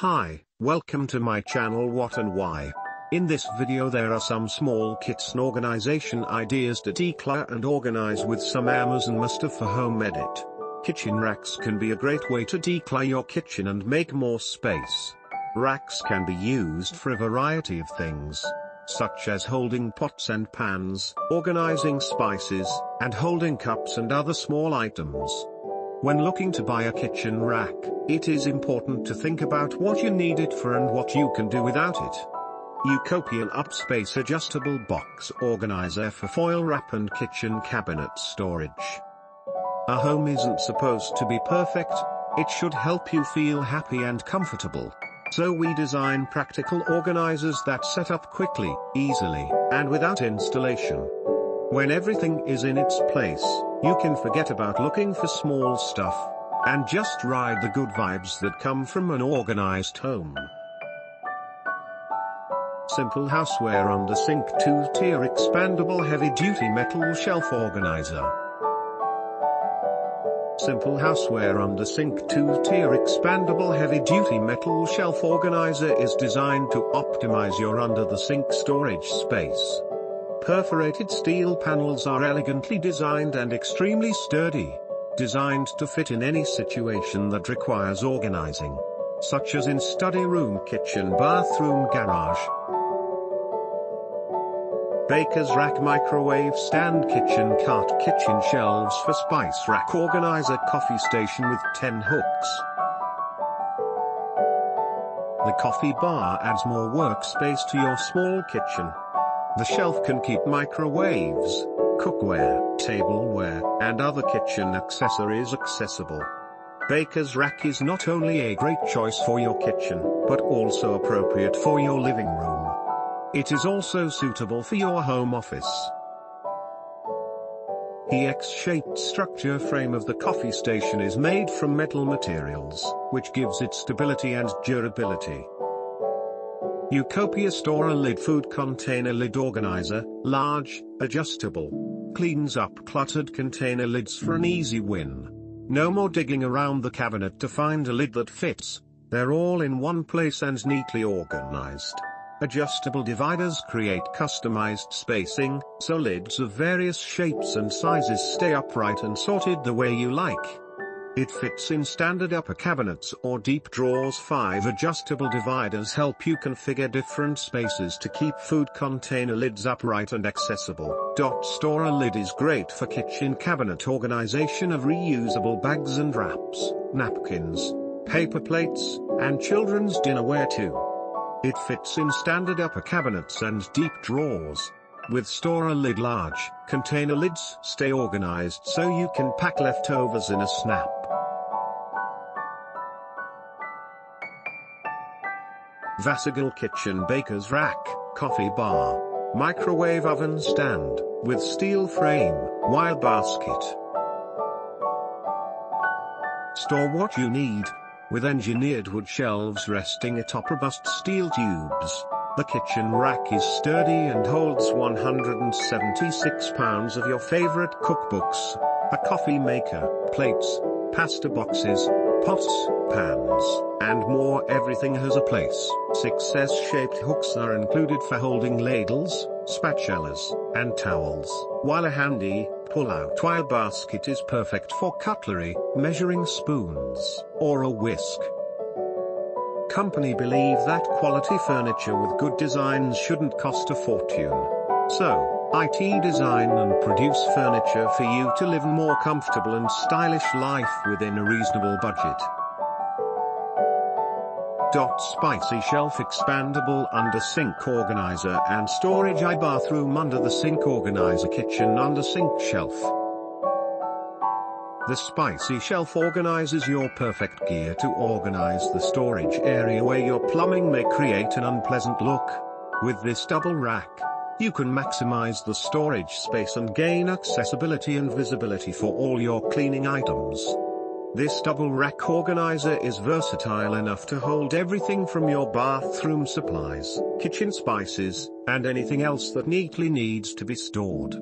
Hi, welcome to my channel What and Why. In this video there are some small kitchen organization ideas to declutter and organize with some Amazon must-have for home edit. Kitchen racks can be a great way to declutter your kitchen and make more space. Racks can be used for a variety of things, such as holding pots and pans, organizing spices, and holding cups and other small items. When looking to buy a kitchen rack, it is important to think about what you need it for and what you can do without it. YouCopia UpSpace Adjustable Box Organizer for foil wrap and kitchen cabinet storage. A home isn't supposed to be perfect, it should help you feel happy and comfortable. So we design practical organizers that set up quickly, easily, and without installation. When everything is in its place, you can forget about looking for small stuff, and just ride the good vibes that come from an organized home. Simple Houseware Under Sink 2-Tier Expandable Heavy Duty Metal Shelf Organizer. Simple Houseware Under Sink 2-Tier Expandable Heavy Duty Metal Shelf Organizer is designed to optimize your under the sink storage space. Perforated steel panels are elegantly designed and extremely sturdy. Designed to fit in any situation that requires organizing. Such as in study room, kitchen, bathroom, garage. Baker's Rack Microwave Stand Kitchen Cart Kitchen Shelves for Spice Rack Organizer Coffee Station with 10 hooks. The coffee bar adds more workspace to your small kitchen. The shelf can keep microwaves, cookware, tableware, and other kitchen accessories accessible. Baker's Rack is not only a great choice for your kitchen, but also appropriate for your living room. It is also suitable for your home office. The X-shaped structure frame of the coffee station is made from metal materials, which gives it stability and durability. YouCopia StoraLid Food Container Lid Organizer, large, adjustable. Cleans up cluttered container lids for an easy win. No more digging around the cabinet to find a lid that fits, they're all in one place and neatly organized. Adjustable dividers create customized spacing, so lids of various shapes and sizes stay upright and sorted the way you like. It fits in standard upper cabinets or deep drawers. 5 adjustable dividers help you configure different spaces to keep food container lids upright and accessible. Dot StoraLid is great for kitchen cabinet organization of reusable bags and wraps, napkins, paper plates, and children's dinnerware too. It fits in standard upper cabinets and deep drawers. With StoraLid large, container lids stay organized so you can pack leftovers in a snap. VASAGLE Kitchen Baker's Rack, Coffee Bar, Microwave Oven Stand, with steel frame, wire basket. Store what you need, with engineered wood shelves resting atop robust steel tubes. The kitchen rack is sturdy and holds 176 pounds of your favorite cookbooks, a coffee maker, plates, pasta boxes, pots, pans, and more everything has a place. Six S-shaped hooks are included for holding ladles, spatulas, and towels, while a handy, pull-out wire basket is perfect for cutlery, measuring spoons, or a whisk. Company believe that quality furniture with good designs shouldn't cost a fortune. So, IT design and produce furniture for you to live a more comfortable and stylish life within a reasonable budget. Dot Spicy Shelf Expandable Under Sink Organizer and Storage I Bathroom Under the Sink Organizer Kitchen Under Sink Shelf. The Spicy Shelf organizes your perfect gear to organize the storage area where your plumbing may create an unpleasant look. With this double rack, you can maximize the storage space and gain accessibility and visibility for all your cleaning items. This double rack organizer is versatile enough to hold everything from your bathroom supplies, kitchen spices, and anything else that neatly needs to be stored.